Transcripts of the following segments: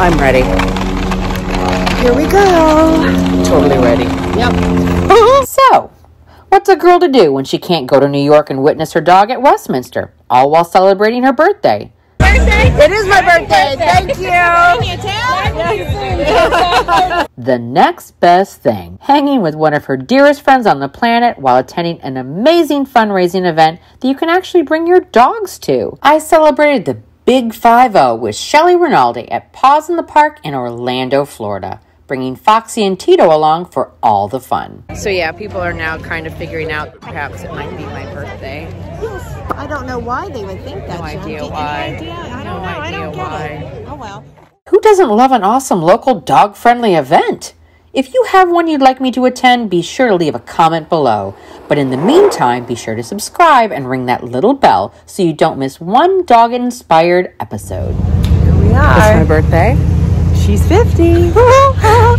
I'm ready. Here we go. Totally ready. Yep. So, what's a girl to do when she can't go to New York and witness her dog at Westminster, all while celebrating her birthday? Birthday? It is my birthday. Thank you. The next best thing hanging with one of her dearest friends on the planet while attending an amazing fundraising event that you can actually bring your dogs to. I celebrated the Big 5 0 with Shelly Rinaldi at Paws in the Park in Orlando, Florida, bringing Foxy and Tito along for all the fun. So, yeah, people are now kind of figuring out perhaps it might be my birthday. Yes, I don't know why they would think that. No Jen. idea Do- why. idea? I No don't know. I idea don't get why. it. Oh well. Who doesn't love an awesome local dog friendly event? If you have one you'd like me to attend, be sure to leave a comment below. But in the meantime, be sure to subscribe and ring that little bell so you don't miss one dog inspired episode. Here we are. It's my birthday, She's 50.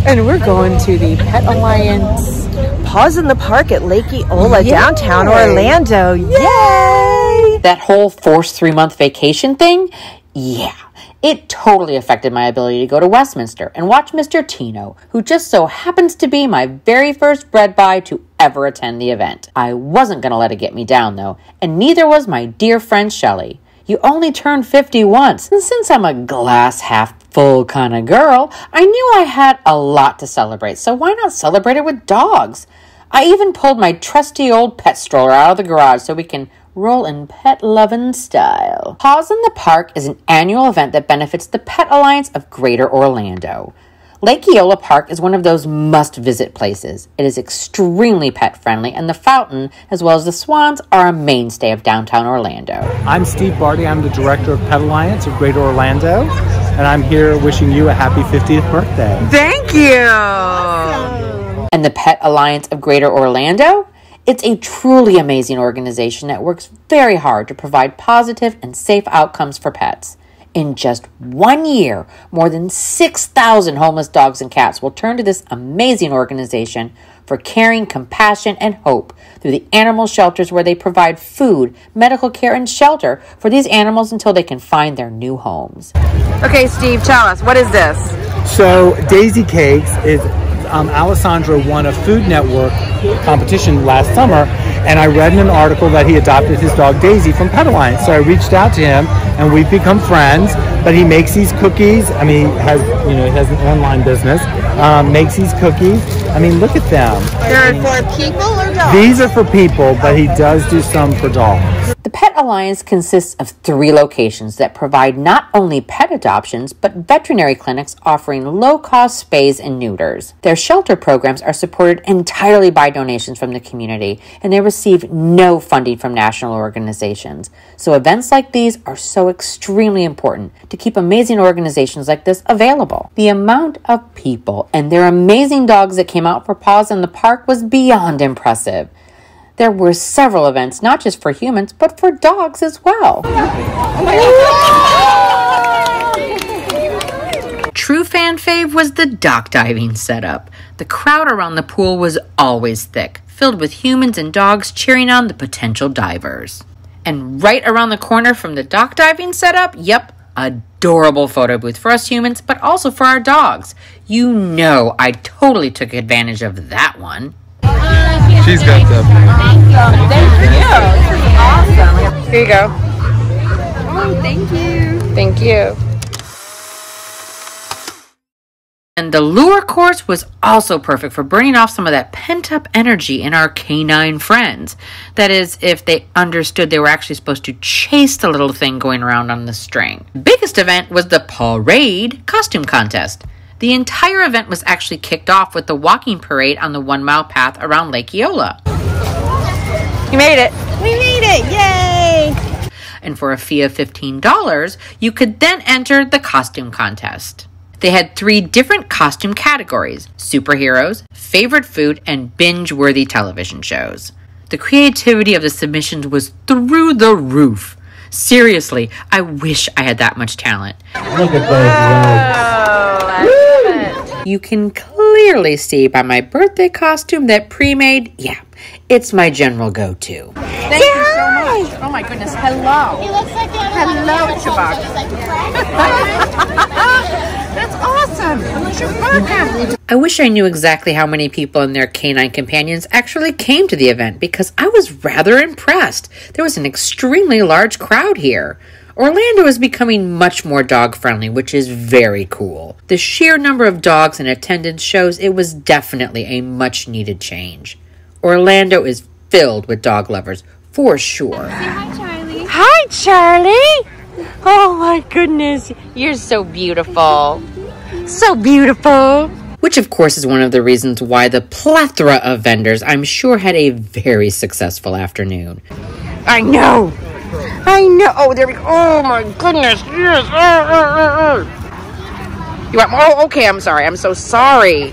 and we're going to the Pet Alliance. Paws in the Park at Lake Eola, Yay. downtown Orlando. Yay! That whole forced three month vacation thing? Yeah. It totally affected my ability to go to Westminster and watch Mr. Tino, who just so happens to be my very first bred by to ever attend the event. I wasn't going to let it get me down, though, and neither was my dear friend Shelly. You only turn 50 once, and since I'm a glass half full kind of girl, I knew I had a lot to celebrate, so why not celebrate it with dogs? I even pulled my trusty old pet stroller out of the garage so we can roll in pet lovin' style. Paws in the Park is an annual event that benefits the Pet Alliance of Greater Orlando. Lake Eola Park is one of those must visit places. It is extremely pet friendly, and the fountain, as well as the swans, are a mainstay of downtown Orlando. I'm Steve Barty. I'm the director of Pet Alliance of Greater Orlando, and I'm here wishing you a happy 50th birthday. Thank you. and the Pet Alliance of Greater Orlando. It's a truly amazing organization that works very hard to provide positive and safe outcomes for pets. In just one year, more than 6,000 homeless dogs and cats will turn to this amazing organization for caring, compassion, and hope through the animal shelters where they provide food, medical care, and shelter for these animals until they can find their new homes. Okay, Steve, tell us what is this? So, Daisy Cakes is um, Alessandro won a Food Network competition last summer, and I read in an article that he adopted his dog Daisy from Pet Alliance. So I reached out to him, and we've become friends. But he makes these cookies. I mean, he has you know he has an online business. Um, makes these cookies. I mean, look at them. They're for people or dogs? These are for people, but he does do some for dogs. The Pet Alliance consists of three locations that provide not only pet adoptions, but veterinary clinics offering low cost spays and neuters. Their shelter programs are supported entirely by donations from the community, and they receive no funding from national organizations. So, events like these are so extremely important to keep amazing organizations like this available. The amount of people and their amazing dogs that came out for Paws in the Park was beyond impressive. There were several events, not just for humans, but for dogs as well. Oh True fan was the dock diving setup. The crowd around the pool was always thick, filled with humans and dogs cheering on the potential divers. And right around the corner from the dock diving setup, yep, adorable photo booth for us humans, but also for our dogs. You know, I totally took advantage of that one. She's got the. Thank you. Thank you. Awesome. Here you go. Oh, thank you. Thank you. And the lure course was also perfect for burning off some of that pent up energy in our canine friends. That is, if they understood they were actually supposed to chase the little thing going around on the string. Biggest event was the parade costume contest. The entire event was actually kicked off with the walking parade on the one mile path around Lake Eola. You made it. We made it. Yay! and for a fee of $15, you could then enter the costume contest. They had three different costume categories superheroes, favorite food, and binge worthy television shows. The creativity of the submissions was through the roof. Seriously, I wish I had that much talent. Look at those legs. You can clearly see by my birthday costume that pre made, yeah, it's my general go to. Thank you so much. Oh my goodness. Hello. He looks like the other Hello, one. Chewbacca. Just like, That's I wish I knew exactly how many people and their canine companions actually came to the event because I was rather impressed. There was an extremely large crowd here. Orlando is becoming much more dog friendly, which is very cool. The sheer number of dogs in attendance shows it was definitely a much needed change. Orlando is filled with dog lovers, for sure. Hi, Charlie. Oh my goodness, you're so beautiful. So beautiful. Which, of course, is one of the reasons why the plethora of vendors, I'm sure, had a very successful afternoon. I know. I know. Oh, there we go. Oh my goodness. Yes. Oh, oh, oh, oh. You want, oh, okay. I'm sorry. I'm so sorry.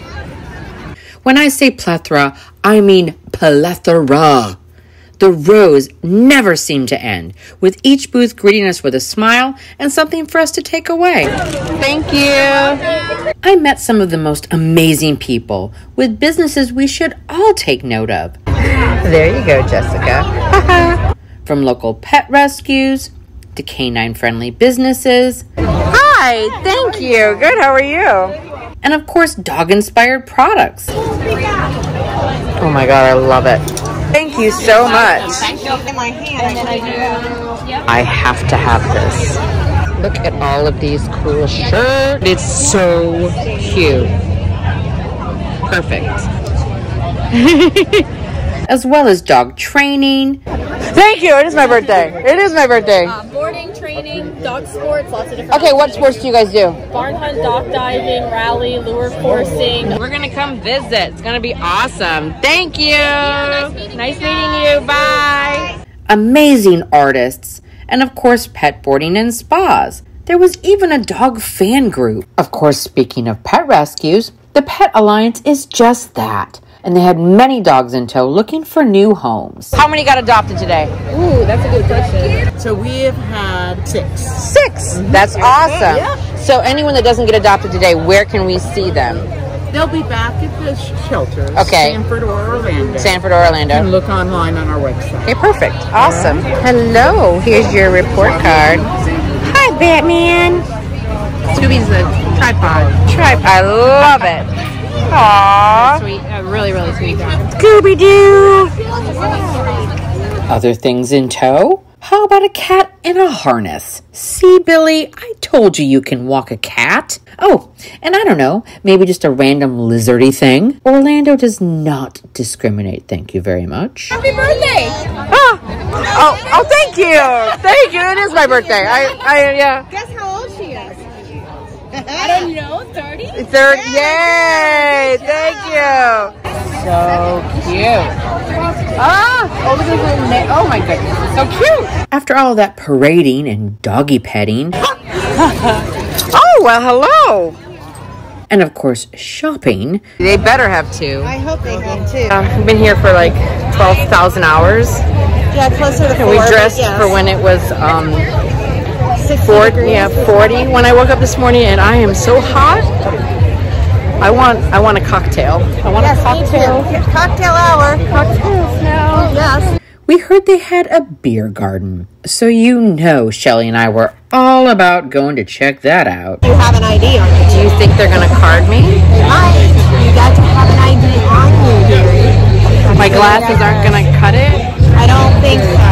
When I say plethora, I mean plethora. The rows never seem to end, with each booth greeting us with a smile and something for us to take away. Thank you. I met some of the most amazing people with businesses we should all take note of. There you go, Jessica. From local pet rescues to canine friendly businesses, Hi. Thank you. Good. How are you? and of course, dog inspired products. Oh my God. I love it. Thank you so much. I have to have this. Look at all of these cool shirts. It's so cute. Perfect. as well as dog training, Thank you. It is my birthday. It is my birthday. Boarding, training, dog sports, lots of different. Okay, what sports do you guys do? Barn hunt, dock diving, rally, lure coursing. We're gonna come visit. It's gonna be awesome. Thank you. Nice meeting you. Bye. amazing artists, and of course, pet boarding and spas. There was even a dog fan group. Of course, speaking of pet rescues, the Pet Alliance is just that. And they had many dogs in tow looking for new homes. How many got adopted today? Ooh, that's a good question. So we have had six. Six. Mm-hmm. That's awesome. Yeah. So anyone that doesn't get adopted today, where can we see them? They'll be back at the sh- shelters. Okay. Sanford or Orlando. Sanford or Orlando. And look online on our website. Okay, perfect. Awesome. Hello. Here's your report card. Hi, Batman. Scooby's a tripod. Tribe. I love it. Aww. Sweet, uh, really, really sweet. Scooby Doo. Other things in tow? How about a cat in a harness? See, Billy, I told you you can walk a cat. Oh, and I don't know, maybe just a random lizardy thing. Orlando does not discriminate, thank you very much. Happy Ah. Oh, oh, thank you. Thank you. It is my birthday. I, I, yeah. Guess how old she is? I don't know, 30? Third. Yay. Thank you. So cute. Ah. Oh, look at the na- Oh my goodness. So cute. After all that parading and doggy petting, Oh well. Hello. and of course shopping, They better have two. I hope they have too. Uh, I've been here for like twelve thousand hours. Yeah, closer to And four. we dressed yes. for when it was um 40, yeah, 40 when I woke up this morning and I am so hot. I want I want a cocktail. I want Yes, a me cocktail. too. Cocktail hour. Cocktails now. Yes. we heard they had a beer garden. So you know Shelly and I were all about going to check that out. You have an ID on you. Do you think they're gonna card me? Right. You got to have an ID on you, dearie. My glasses aren't gonna cut it. I don't think so.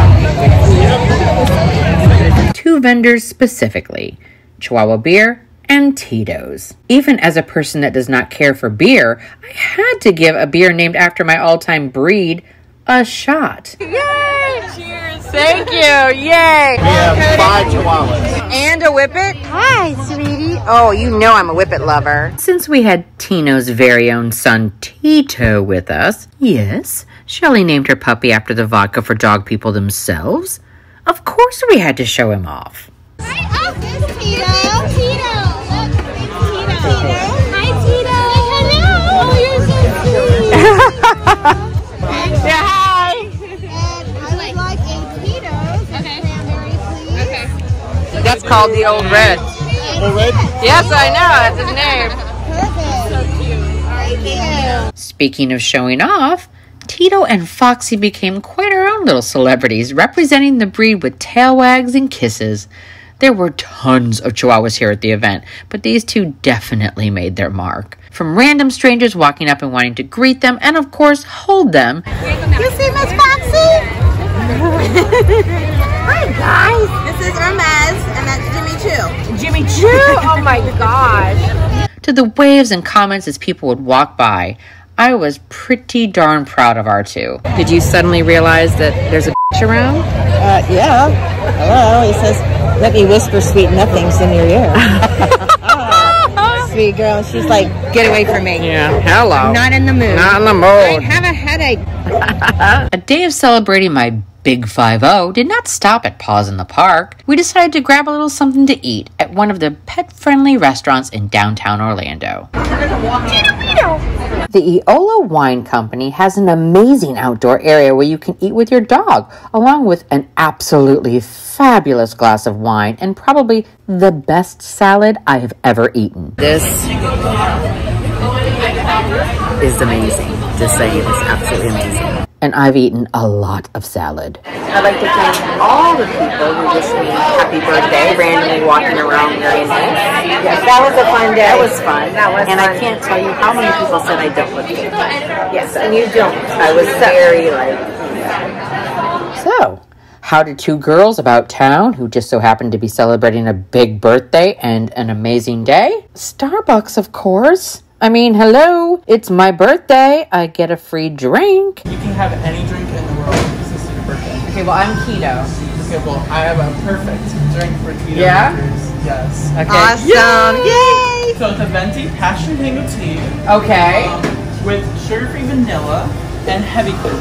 Two vendors specifically Chihuahua Beer and Tito's. Even as a person that does not care for beer, I had to give a beer named after my all time breed a shot. Yay! Cheers! Thank you! Yay! We have five chihuahuas. And a whippet? Hi, sweetie. Oh, you know I'm a whippet lover. Since we had Tino's very own son Tito with us, yes, Shelly named her puppy after the vodka for dog people themselves. Of course, we had to show him off. Hi, oh, Tito. Tito. Yeah, hi! And I would like a Tito's okay. cranberry, please. Okay. That's called the Old Red. Oh, red? Yes, I know. That's his name. Perfect. So cute. Thank you. Speaking of showing off, Tito and Foxy became quite our own little celebrities, representing the breed with tail wags and kisses. There were tons of chihuahuas here at the event, but these two definitely made their mark. From random strangers walking up and wanting to greet them and, of course, hold them, You see Miss Foxy? Hi guys. This is Hermes, and that's Jimmy Choo. Jimmy Choo. Oh my gosh. to the waves and comments as people would walk by. I was pretty darn proud of our two. Did you suddenly realize that there's a bitch around? Uh, yeah. Hello. He says, let me whisper sweet nothings in your ear. Sweet girl. She's like, get away from me. Yeah. Hello. Not in the mood. Not in the mood. I have a headache. A day of celebrating my Big 5 did not stop at Paws in the Park. We decided to grab a little something to eat at one of the pet friendly restaurants in downtown Orlando. The Eola Wine Company has an amazing outdoor area where you can eat with your dog, along with an absolutely fabulous glass of wine and probably the best salad I have ever eaten. This is amazing. Just saying, it's absolutely amazing. And I've eaten a lot of salad. I'd like to thank all the people who wished me happy birthday, randomly walking around Marion Heights. Yes, that was a fun day. That was fun. That was and fun. I can't tell you how many people said I don't look good. Yes, and you don't. I was very like, So, how did two girls about town who just so happened to be celebrating a big birthday and an amazing day? Starbucks, of course. I mean, hello, it's my birthday. I get a free drink. You can have any drink in the world. This is your birthday. okay, well, I'm keto. Okay, well, I have a perfect drink for keto Yeah? drinkers. Yes. Okay. Awesome. Yay. So it's a venti passion mango tea Okay. um, with sugar-free vanilla and heavy cream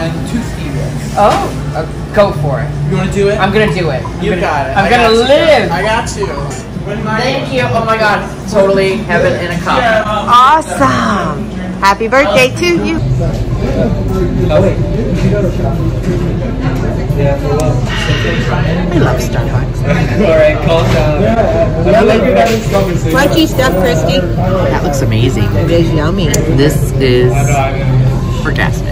and two stevias. Oh, uh, go for it. You want to do it? I'm gonna do it. I'm you gonna, got it. I'm I gonna live. I got you. When my- Thank you. Oh my God. Totally heaven in a cup. Awesome. Happy birthday to you. I love Starbucks. All right, call uh, time. Crunchy stuff, Christy. That looks amazing. It is yummy. This is fantastic.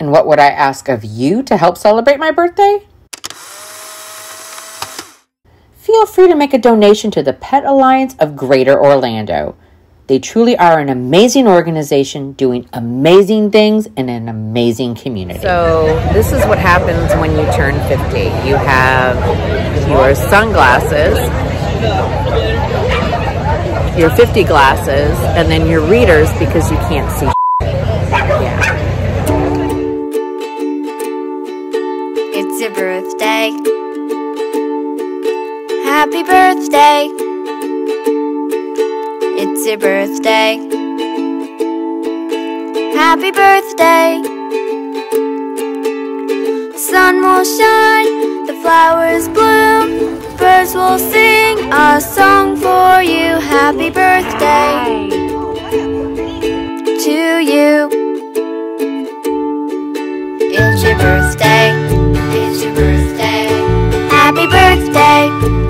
And what would I ask of you to help celebrate my birthday? Feel free to make a donation to the Pet Alliance of Greater Orlando. They truly are an amazing organization doing amazing things in an amazing community. So this is what happens when you turn 50. You have your sunglasses, your 50 glasses, and then your readers because you can't see. Yeah. It's your birthday happy birthday. It's your birthday. Happy birthday. The sun will shine, the flowers bloom, birds will sing a song for you. Happy birthday to you. It's your birthday. It's your birthday. Happy birthday.